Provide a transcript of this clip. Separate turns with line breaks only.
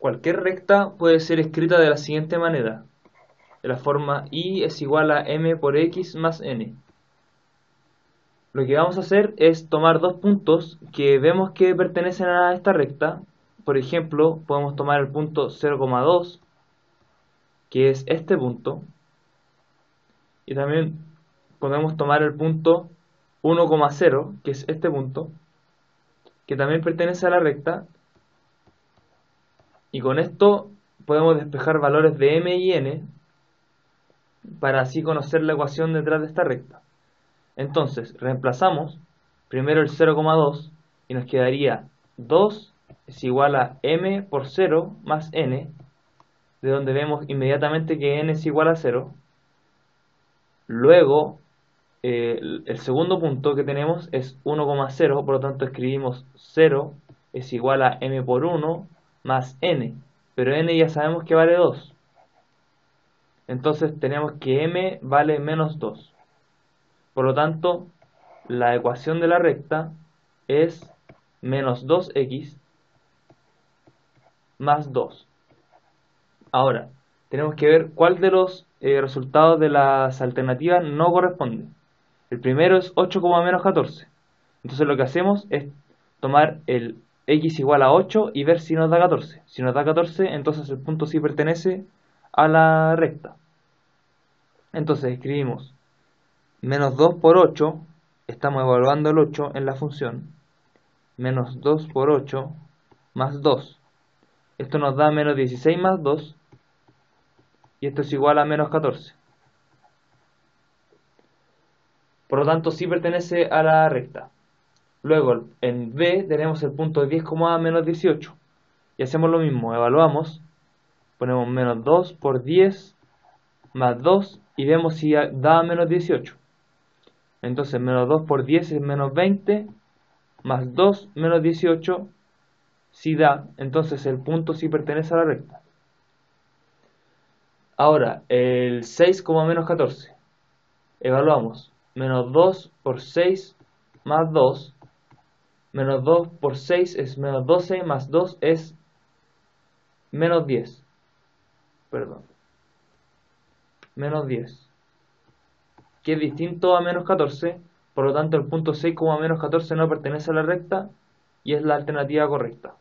Cualquier recta puede ser escrita de la siguiente manera, de la forma y es igual a m por x más n. Lo que vamos a hacer es tomar dos puntos que vemos que pertenecen a esta recta. Por ejemplo, podemos tomar el punto 0,2, que es este punto. Y también podemos tomar el punto 1,0, que es este punto, que también pertenece a la recta. Y con esto podemos despejar valores de m y n para así conocer la ecuación detrás de esta recta. Entonces, reemplazamos primero el 0,2 y nos quedaría 2 es igual a m por 0 más n, de donde vemos inmediatamente que n es igual a 0. Luego, eh, el segundo punto que tenemos es 1,0, por lo tanto escribimos 0 es igual a m por 1 más n, pero n ya sabemos que vale 2. Entonces tenemos que m vale menos 2. Por lo tanto, la ecuación de la recta es menos 2x más 2. Ahora, tenemos que ver cuál de los eh, resultados de las alternativas no corresponde. El primero es 8, menos 14. Entonces lo que hacemos es tomar el x igual a 8 y ver si nos da 14. Si nos da 14, entonces el punto sí pertenece a la recta. Entonces escribimos menos 2 por 8, estamos evaluando el 8 en la función, menos 2 por 8 más 2. Esto nos da menos 16 más 2, y esto es igual a menos 14. Por lo tanto, sí pertenece a la recta. Luego, en B tenemos el punto de 10, menos 18. Y hacemos lo mismo, evaluamos, ponemos menos 2 por 10 más 2 y vemos si da menos 18. Entonces menos 2 por 10 es menos 20, más 2 menos 18 si da, entonces el punto sí pertenece a la recta. Ahora, el 6, menos 14. Evaluamos. Menos 2 por 6 más 2. Menos 2 por 6 es menos 12 más 2 es menos 10. Perdón. Menos 10 que es distinto a menos 14, por lo tanto el punto 6, menos 14 no pertenece a la recta y es la alternativa correcta.